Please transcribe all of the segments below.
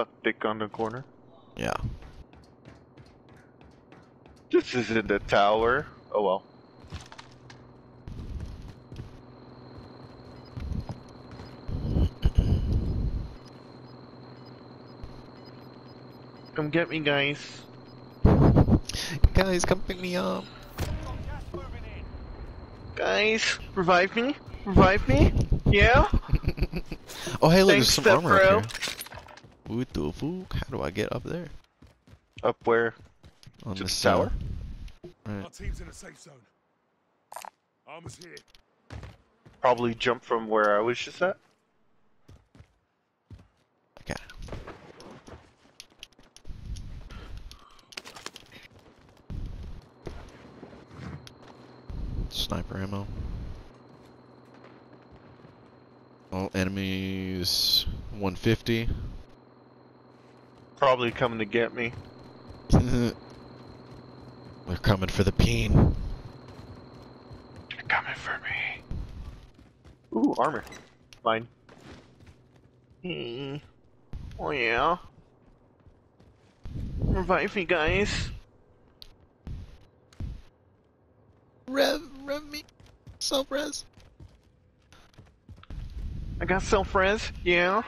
stuck dick on the corner. Yeah. This isn't the tower. Oh well. Come get me, guys. Guys, come pick me up. Guys, revive me. Revive me. Yeah. oh, hey, look, Thanks, there's some armor bro. up here. What the fuck? How do I get up there? Up where? On To this the tower? uh, Our team's in a safe zone. Armor's here. Probably jump from where I was just at. okay. Sniper ammo. All enemies 150. Probably coming to get me. They're coming for the peen. They're coming for me. Ooh, armor. Mine. Hmm. Oh yeah. Revive me, guys. Rev, rev me. Self res. I got self res. Yeah.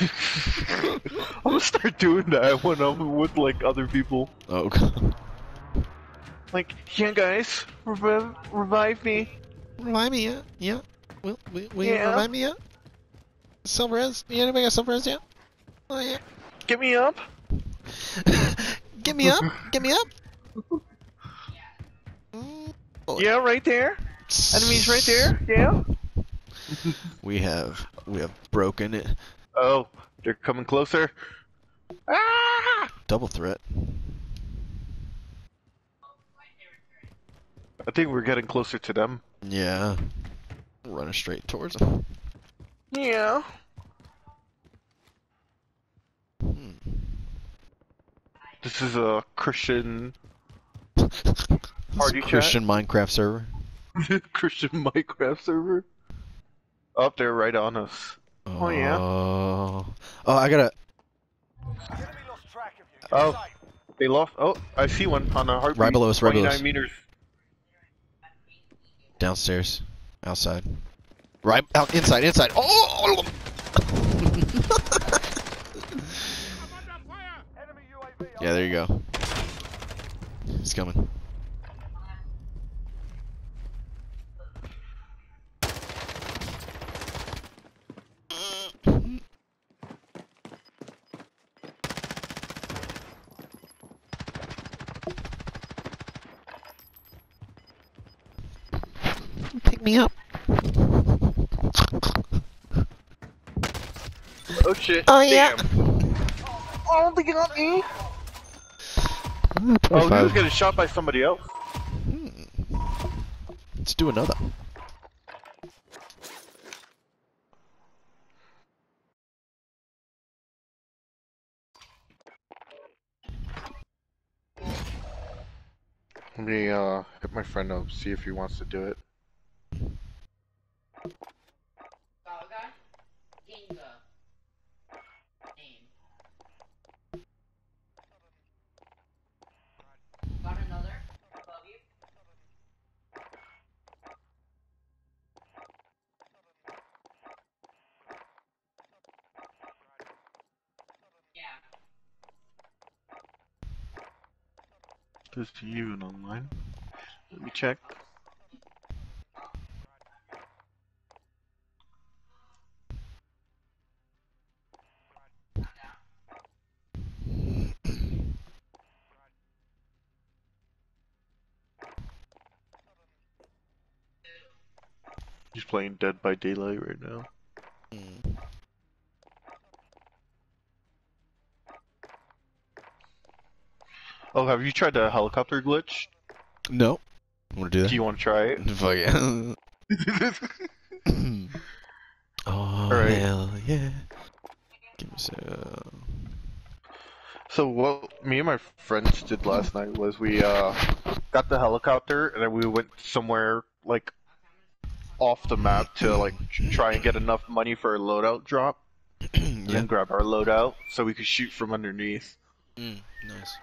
I'm gonna start doing that when I'm with like other people. Oh, God. Like, yeah, guys, revive, revive me. Revive me, yeah? Yeah. Will, will, will you Yeah. revive me, yeah? Self res? Yeah, anybody got res, yeah? Oh, yeah. Get me up. Get me up! Get me up! Yeah, right there. Enemies right there. Yeah. We have we have broken it. Oh, they're coming closer. Ah! Double threat. I think we're getting closer to them. Yeah. Running straight towards them. Yeah. Hmm. This is a Christian This is a chat? Christian Minecraft server. Christian Minecraft server. Up there, right on us. Oh, oh, yeah? Oh, oh I gotta. Enemy lost track of you. Oh. They lost. Oh, I see one on a heartbeat. Right below us, right below 29 us. meters. Downstairs. Outside. Right out inside, inside. Oh! I'm under fire. Enemy UAV. yeah, there you go. He's coming. Pick me up. Oh shit. Oh, yeah. Damn. Oh, they got me. Oh, he was getting shot by somebody else. Let's do another. Let me uh hit my friend up, see if he wants to do it. Salga, Ginga. Name. Got another? Above you? Yeah. You and online. Let me check. He's playing Dead by Daylight right now. Oh, have you tried the helicopter glitch? No. Wanna do that? Do you want to try it? Fuck yeah. oh Alright. hell yeah. Give me some. So what me and my friends did last night was we uh got the helicopter and then we went somewhere like off the map to like try and get enough money for a loadout drop. and yeah. then grab our loadout so we could shoot from underneath. Mm, nice.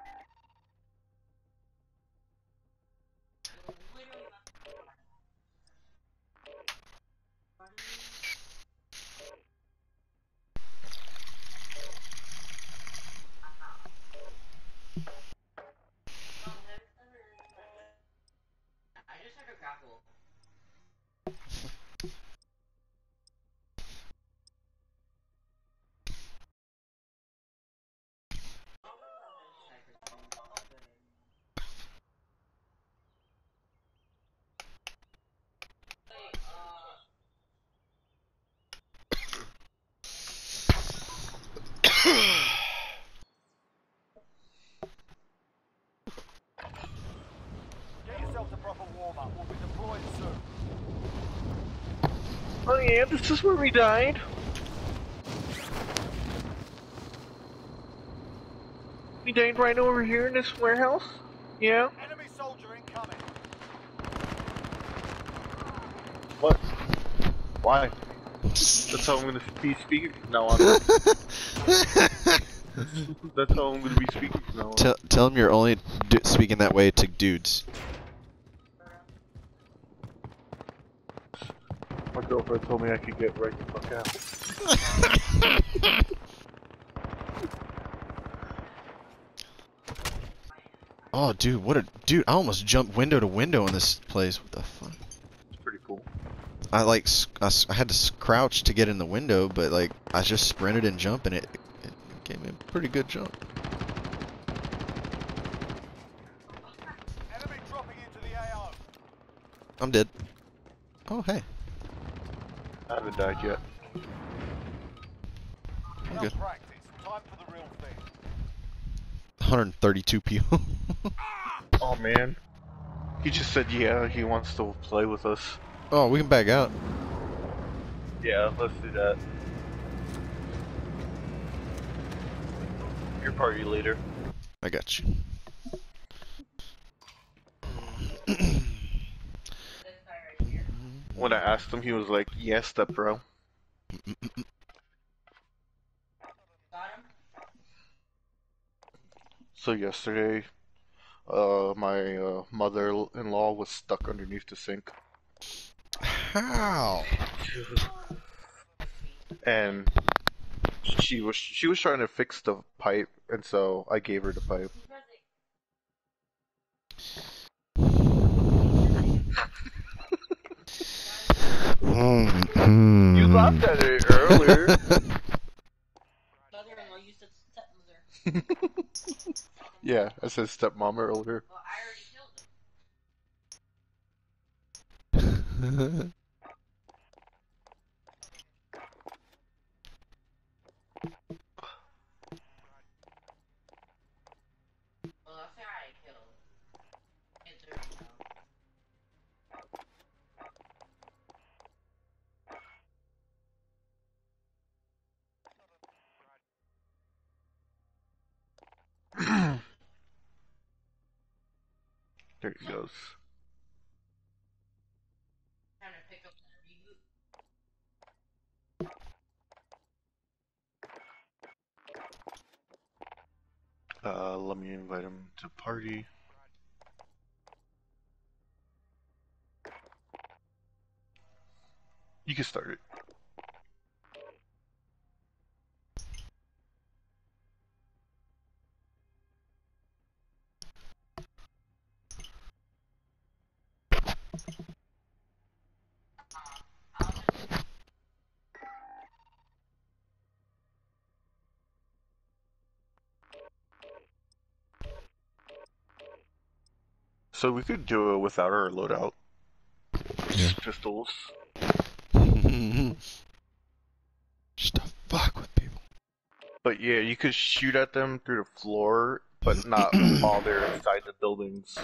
I just heard a grapple. Get yourself a proper warm-up. We'll be deployed soon. Yeah, this is where we died. We died right over here in this warehouse. Yeah. Enemy soldier incoming. What? Why? That's how I'm gonna be speaking from now on. That's how I'm gonna be speaking from now on. tell tell him you're only d- speaking that way to dudes. Girlfriend told me I could get right the fuck out. Oh, dude, what a dude! I almost jumped window to window in this place. What the fuck? It's pretty cool. I like I had to s- crouch to get in the window, but like I just sprinted and jumped, and it, it gave me a pretty good jump. Enemy dropping into the AO. I'm dead. Oh hey, I haven't died yet. I'm good. practice. Time for the real thing. 132 people. Oh man. He just said yeah, he wants to play with us. oh, we can back out. Yeah, let's do that. Your party leader. I got you. This guy right here. When I asked him, he was like, "Yes, step bro." So yesterday, uh, my uh, mother-in-law was stuck underneath the sink, How? and she was she was trying to fix the pipe, and so I gave her the pipe. Laughed at it earlier. Mother-in-law, you said stepmother. yeah, I said stepmom earlier. Well, I already killed him. Well, that's the guy I killed. It's there now. There he goes. Uh, let me invite him to party. You can start it. So we could do it without our loadout. Yeah. Pistols. Just to fuck with people. But yeah, you could shoot at them through the floor, but not while they're inside the buildings.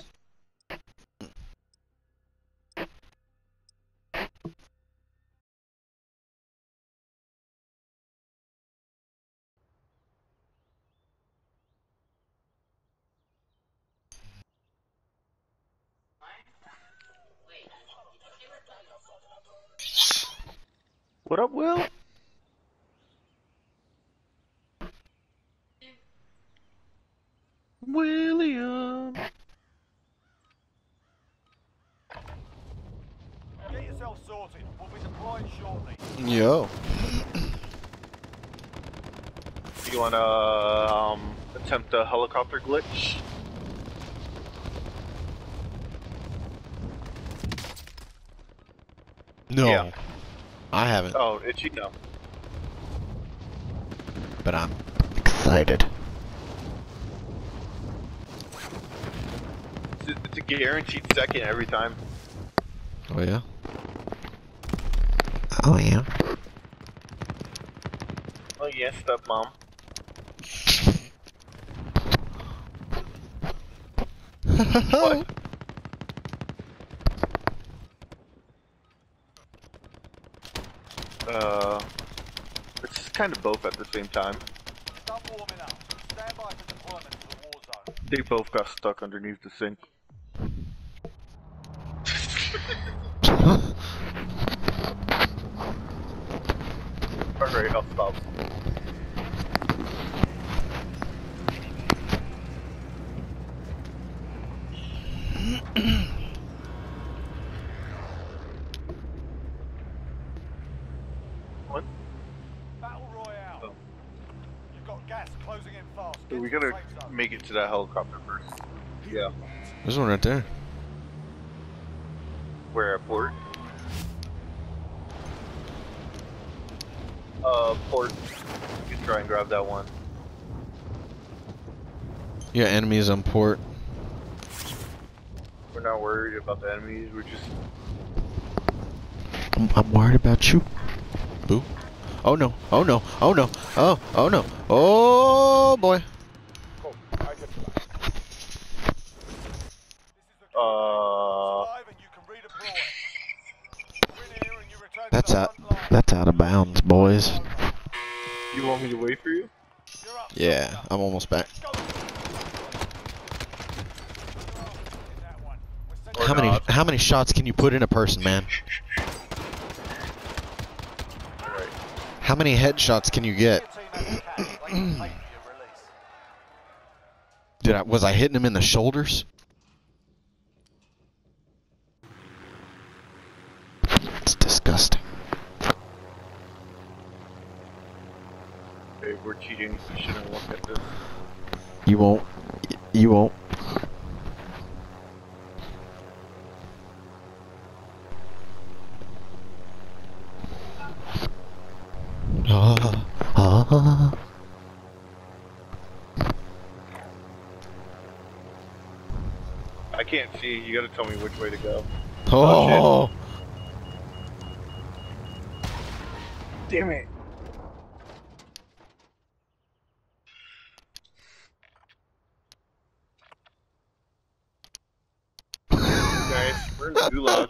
What up, Will? William. Get yourself sorted. We'll be deploying shortly. Yo. you wanna um, attempt a helicopter glitch? No. Yeah. I haven't, Oh, itchy no. but I'm excited. It's a, it's a guaranteed second every time. Oh yeah. Oh yeah. Oh yes, stepmom. What? Uh, it's kind of both at the same time. Start warming up. Stand by for deployment to the war zone. They both got stuck underneath the sink. Alright, I'll stop. what? Battle Royale. Oh. You've got gas closing in fast. So Get we gotta make it to that helicopter first. Yeah. There's one right there. Where at port? Uh, port. You can try and grab that one. Yeah, enemies on port. We're not worried about the enemies. We're just I'm, I'm worried about you. Boo. Oh no. Oh no. Oh no. Oh. Oh no. Oh boy. Cool. I get to that. This is the uh. Survive and you can redeploy. Win here and you return to That's out. front line. That's out of bounds, boys. You want me to wait for you? Yeah, I'm almost back. Go. In that one. We're sending Or How many? How many shots can you put in a person, man? How many headshots can you get? your team as you can. They can pay for your release. Did I? Was I hitting him in the shoulders? It's disgusting. We're cheating. We shouldn't look at this. You won't. You won't. Ah, ah. I can't see. You gotta tell me which way to go. Oh, Damn it. Gulag.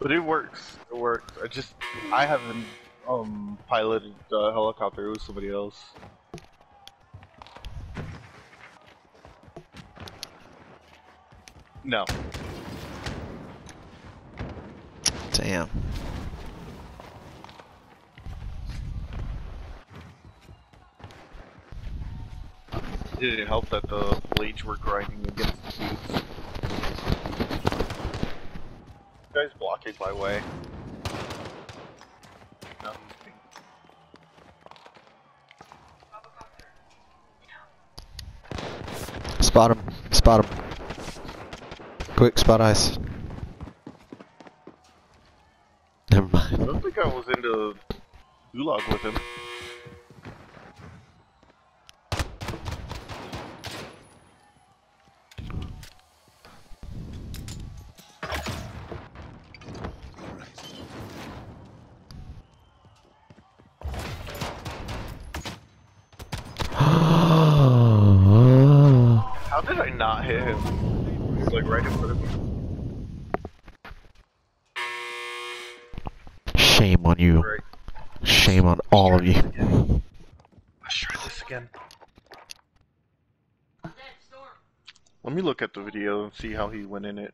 but it works. It works. I just, I haven't um piloted the helicopter. It was somebody else. No. damn. It didn't help that the blades were grinding against the seats. My way. Spot him. Spot him. Quick, spot ice. Never mind. I don't think I was into Gulag with him. Did not hit him? He was like right in front of me. Shame on you. Right. Shame on all of you. Let's this again. Let me look at the video and see how he went in it.